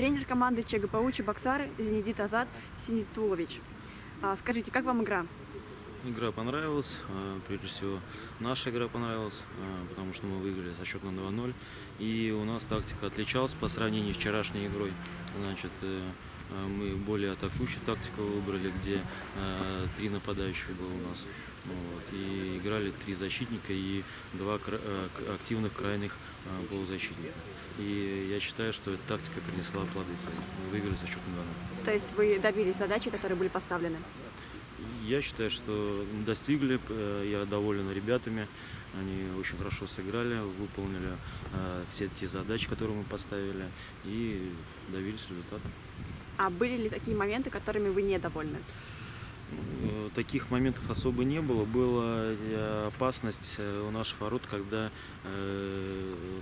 тренер команды ЧГПУ Чебоксары Зенедит Азат Синитулович. А, Скажите, как вам игра? Игра понравилась, э, прежде всего наша игра понравилась, э, потому что мы выиграли со счетом 2-0. И у нас тактика отличалась по сравнению с вчерашней игрой. Значит, э, мы более атакующую тактику выбрали, где э, три нападающих было у нас. Вот. И играли три защитника и два э, активных крайних э, полузащитника. И я считаю, что эта тактика принесла плоды свои. Мы выиграли со счетом 2-0. То есть вы добились задачи, которые были поставлены? Я считаю, что достигли. Я доволен ребятами. Они очень хорошо сыграли, выполнили все те задачи, которые мы поставили, и добились результата. А были ли такие моменты, которыми вы недовольны? Э, Таких моментов особо не было. Была э, опасность э, у наших ворот, когда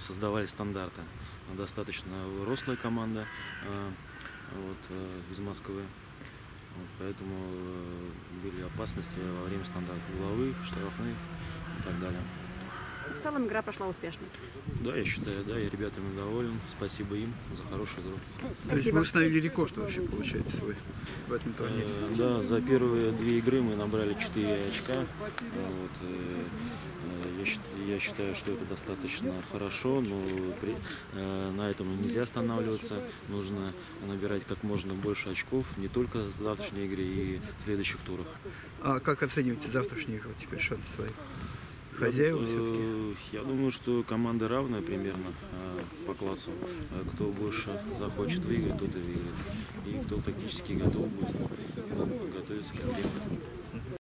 создавали стандарты. Достаточно рослая команда вот, из Москвы. Вот, поэтому были опасности во время стандартов угловых, штрафных и так далее. В целом игра прошла успешно. Да, я считаю, да, я ребятами доволен. Спасибо им за хорошую игру. То есть Спасибо. вы установили рекорд вообще, получается, свой в этом турнире. Э, Да, за первые две игры мы набрали 4 очка. Вот, э, э, я, я считаю, что это достаточно хорошо, но при- э, на этом нельзя останавливаться. Нужно набирать как можно больше очков, не только в завтрашней игре и в следующих турах. А как оцениваете завтрашнюю игру теперь шансы свои? Хозяева все-таки? Э, Я думаю, что команда равная примерно э, по классу. Э, Кто больше захочет выиграть, тот и выиграет. И кто тактически готов будет, готовится к игре.